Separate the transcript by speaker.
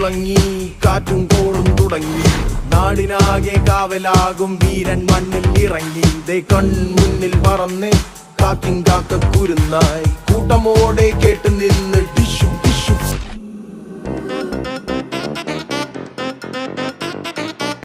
Speaker 1: തിളങ്ങി കാറ്റും കോളും തുടങ്ങി. നാടിനാകെ കാവലാകും വീരൻ മണ്ണിൽ ഇറങ്ങി. ദേ കൺമുന്നിൽ പറന്ന് കാക്കിൻ കാക്ക കുരുന്നായി കൂട്ടമോടെ കേട്ടു നിന്ന്